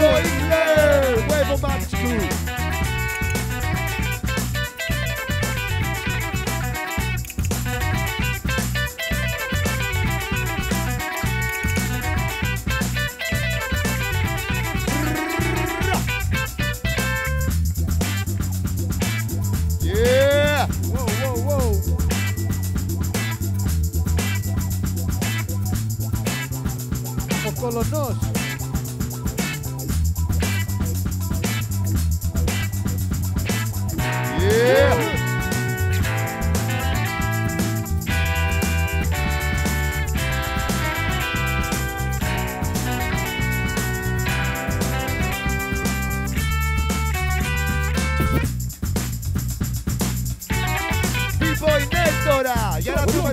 B-Boy Icler, Huevo Max Crew.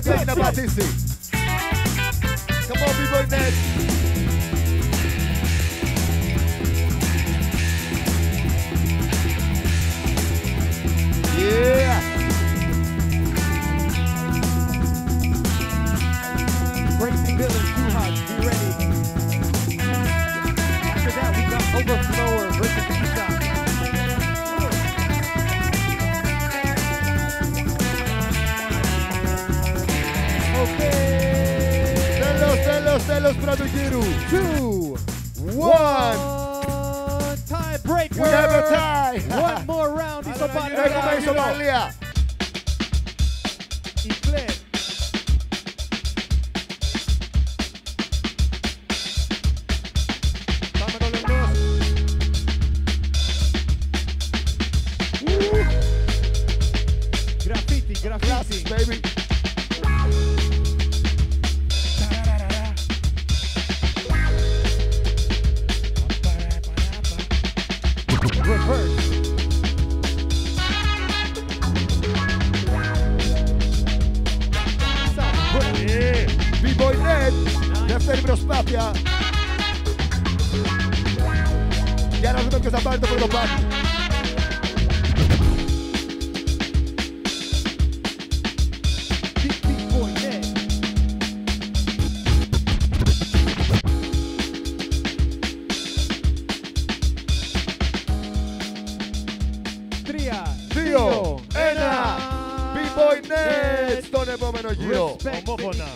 Jara tu Martina Battisti. Come on Ned. Yeah! Crazy Villain, too hot, be ready. After that, we got Overflower telos. Two, one. One tiebreaker. We have a tie. One more round. Di Somalia. Per Somalia. Y Claire. Vámonos. Graffiti, Glasses, baby. Reverse. South, reverse. B-Boy Ned. Δεύτερη προσπάθεια. Για να δούμε ποιος θα πάρει το πρώτο 2, 1. B-Boy Nets στον επόμενο γύρο. Ομόφωνα.